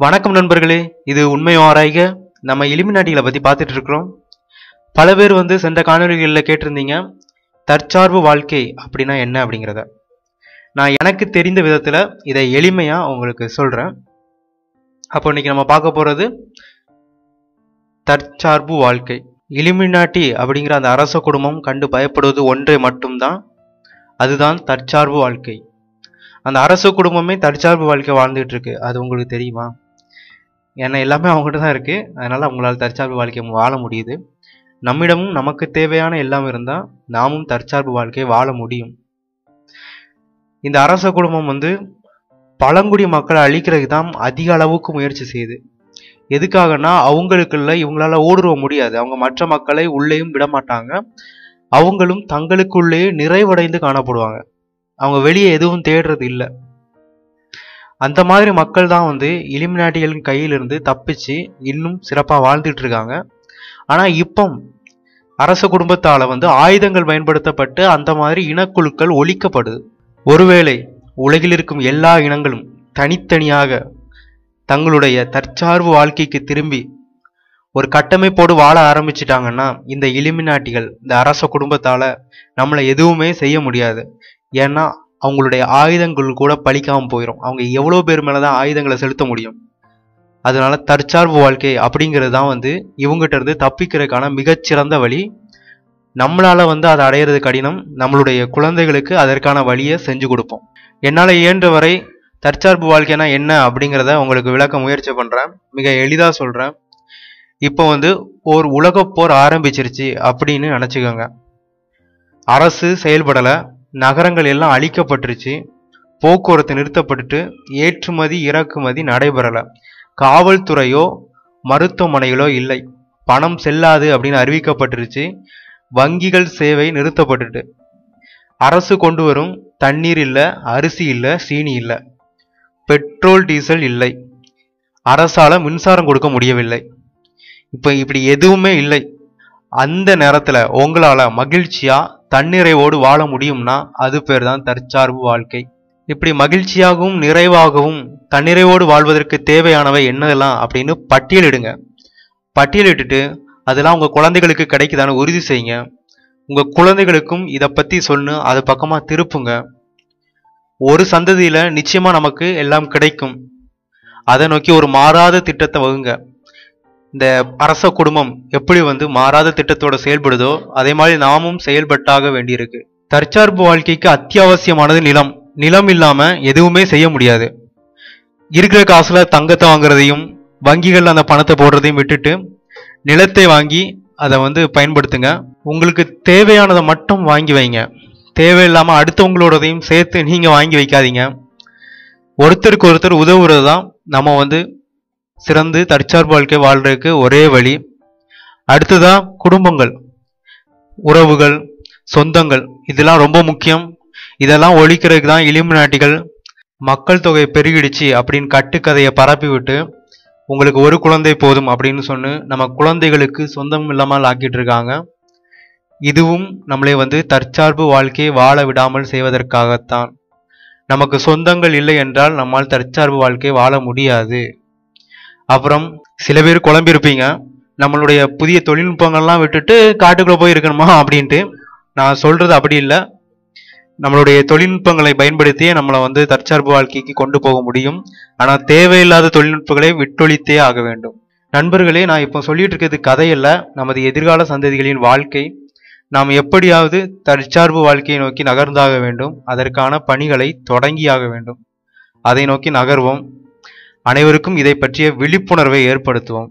வணக்கம் நண்பர்களே இது உண்மை ஆராய்க? நம்ம எலிமினாட்டிகளை பற்றி பார்த்துட்டு இருக்கிறோம். பல பேர் வந்து சென்ற காணொலிகளில் கேட்டிருந்தீங்க தற்சார்பு வாழ்க்கை அப்படின்னா என்ன அப்படிங்கிறத. நான் எனக்கு தெரிந்த விதத்தில் இதை எளிமையாக உங்களுக்கு சொல்கிறேன் அப்போ இன்னைக்கு நம்ம பார்க்க போகிறது தற்சார்பு வாழ்க்கை. எலிமினாட்டி அப்படிங்கிற அந்த அரச குடும்பம் கண்டு பயப்படுவது ஒன்றை மட்டும்தான் அதுதான் தற்சார்பு வாழ்க்கை. அந்த அரச குடும்பமே தற்சார்பு வாழ்க்கை வாழ்ந்துட்டு இருக்கு. அது உங்களுக்கு தெரியுமா? ஏன்னா எல்லாமே அவங்ககிட்ட தான் இருக்குது அதனால் அவங்களால தற்சார்பு வாழ்க்கை வாழ முடியுது. நம்மிடமும் நமக்கு தேவையான எல்லாம் இருந்தால் நாமும் தற்சார்பு வாழ்க்கை வாழ முடியும். இந்த அரச குடும்பம் வந்து பழங்குடி மக்களை அழிக்கிறதுக்கு தான் அதிக அளவுக்கு முயற்சி செய்யுது. எதுக்காகனா அவங்களுக்குள்ள இவங்களால ஊடுருவ முடியாது. அவங்க மற்ற மக்களை உள்ளேயும் விட மாட்டாங்க. அவங்களும் தங்களுக்குள்ளேயே நிறைவடைந்து காணப்படுவாங்க. அவங்க வெளியே எதுவும் தேடுறது இல்லை. அந்த மாதிரி மக்கள் தான் வந்து இலிமினாட்டிகளின் கையிலிருந்து தப்பிச்சு இன்னும் சிறப்பாக வாழ்ந்துட்டு இருக்காங்க ஆனால் இப்போ அரச குடும்பத்தால் வந்து ஆயுதங்கள் பயன்படுத்தப்பட்டு அந்த மாதிரி இனக்குழுக்கள் ஒழிக்கப்படுது. ஒருவேளை உலகில் இருக்கும் எல்லா இனங்களும் தனித்தனியாக தங்களுடைய தற்சார்பு வாழ்க்கைக்கு திரும்பி ஒரு கட்டமைப்போடு வாழ ஆரம்பிச்சிட்டாங்கன்னா இந்த இலிமினாட்டிகள் இந்த அரச குடும்பத்தால் நம்மளை எதுவுமே செய்ய முடியாது. ஏன்னா அவங்களுடைய ஆயுதங்கள் கூட பழிக்காமல் போயிடும் அவங்க எவ்வளோ பேர் மேலே தான் ஆயுதங்களை செலுத்த முடியும்? அதனால தற்சார்பு வாழ்க்கை அப்படிங்கிறது தான் வந்து இவங்ககிட்ட இருந்து தப்பிக்கிறதுக்கான மிகச்சிறந்த வழி. நம்மளால் வந்து அதை அடையிறது கடினம். நம்மளுடைய குழந்தைகளுக்கு அதற்கான வழியை செஞ்சு கொடுப்போம். என்னால் இயன்ற வரை தற்சார்பு வாழ்க்கைனா என்ன அப்படிங்கிறத உங்களுக்கு விளக்க முயற்சி பண்ணுறேன் மிக எளிதாக சொல்கிறேன் இப்போ வந்து ஒரு உலகப்போர் ஆரம்பிச்சிருச்சு அப்படின்னு நினச்சிக்கோங்க. அரசு செயல்படலை. நகரங்கள் எல்லாம் அழிக்கப்பட்டுருச்சு. போக்குவரத்து நிறுத்தப்பட்டுட்டு ஏற்றுமதி இறக்குமதி நடைபெறலை. காவல்துறையோ மருத்துவமனைகளோ இல்லை. பணம் செல்லாது அப்படின்னு அறிவிக்கப்பட்டுருச்சு. வங்கிகள் சேவை நிறுத்தப்பட்டுட்டு. அரசு கொண்டு வரும் தண்ணீர் இல்லை அரிசி இல்லை சீனி இல்லை. பெட்ரோல் டீசல் இல்லை. அரசால் மின்சாரம் கொடுக்க முடியவில்லை. இப்போ இப்படி எதுவுமே இல்லை. அந்த நேரத்தில் உங்களால் மகிழ்ச்சியாக தன்னிறைவோடு வாழ முடியும்னா அது பேர் தான் தற்சார்பு வாழ்க்கை. இப்படி மகிழ்ச்சியாகவும் நிறைவாகவும் தன்னிறைவோடு வாழ்வதற்கு தேவையானவை என்னதெல்லாம் அப்படின்னு பட்டியலிடுங்க பட்டியலிட்டுட்டு அதெல்லாம் உங்கள் குழந்தைகளுக்கு கிடைக்குதான்னு உறுதி செய்யுங்க. உங்கள் குழந்தைகளுக்கும் இதை பற்றி சொன்னு அது பக்கமாக திருப்புங்க. ஒரு சந்ததியில் நிச்சயமாக நமக்கு எல்லாம் கிடைக்கும். அதை நோக்கி ஒரு மாறாத திட்டத்தை வகுங்க. இந்த அரச குடும்பம் எப்படி வந்து மாறாத திட்டத்தோட செயல்படுதோ அதே மாதிரி நாமும் செயல்பட்டாக வேண்டியிருக்கு. தற்சார்பு வாழ்க்கைக்கு அத்தியாவசியமானது நிலம். நிலம் இல்லாம எதுவுமே செய்ய முடியாது. இருக்கிற காசுல தங்கத்தை வாங்குறதையும் வங்கிகள்ல அந்த பணத்தை போடுறதையும் விட்டுட்டு நிலத்தை வாங்கி அதை வந்து பயன்படுத்துங்க. உங்களுக்கு தேவையானதை மட்டும் வாங்கி வைங்க. தேவையில்லாம அடுத்தவங்களோடதையும் சேர்த்து நீங்க வாங்கி வைக்காதீங்க. ஒருத்தருக்கு ஒருத்தர் உதவுறது தான் நம்ம வந்து சிறந்து தற்சார்பு வாழ்க்கை வாழ்றதுக்கு ஒரே வழி. அடுத்ததாக குடும்பங்கள் உறவுகள் சொந்தங்கள் இதெல்லாம் ரொம்ப முக்கியம். இதெல்லாம் ஒழிக்கிறதுக்கு தான் இலிமினாட்டிகள் மக்கள் தொகை பெருகிடுச்சு அப்படின்னு கட்டுக்கதையை பரப்பிவிட்டு உங்களுக்கு ஒரு குழந்தை போதும் அப்படின்னு சொன்னு நம்ம குழந்தைகளுக்கு சொந்தம் இல்லாமல் ஆக்கிட்டு இருக்காங்க. இதுவும் நம்மளை வந்து தற்சார்பு வாழ்க்கையை வாழ விடாமல் செய்வதற்காகத்தான். நமக்கு சொந்தங்கள் இல்லை என்றால் நம்மால் தற்சார்பு வாழ்க்கை வாழ முடியாது. அப்புறம் சில பேர் குழம்பியிருப்பீங்க நம்மளுடைய புதிய தொழில்நுட்பங்கள்லாம் விட்டுட்டு காட்டுக்குள்ளே போய் இருக்கணுமா அப்படின்ட்டு. நான் சொல்கிறது அப்படி இல்லை. நம்மளுடைய தொழில்நுட்பங்களை பயன்படுத்தியே நம்மளை வந்து தற்சார்பு வாழ்க்கைக்கு கொண்டு போக முடியும். ஆனால் தேவையில்லாத தொழில்நுட்பங்களை விட்டொழித்தே ஆக வேண்டும். நண்பர்களே நான் இப்போ சொல்லிட்டு இருக்கிறது கதையல்ல நமது எதிர்கால சந்ததிகளின் வாழ்க்கை. நாம் எப்படியாவது தற்சார்பு வாழ்க்கையை நோக்கி நகர்ந்தாக வேண்டும். அதற்கான பணிகளை தொடங்கியாக வேண்டும். அதை நோக்கி நகர்வோம். அனைவருக்கும் இதை பற்றிய விழிப்புணர்வை ஏற்படுத்துவோம்.